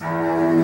Música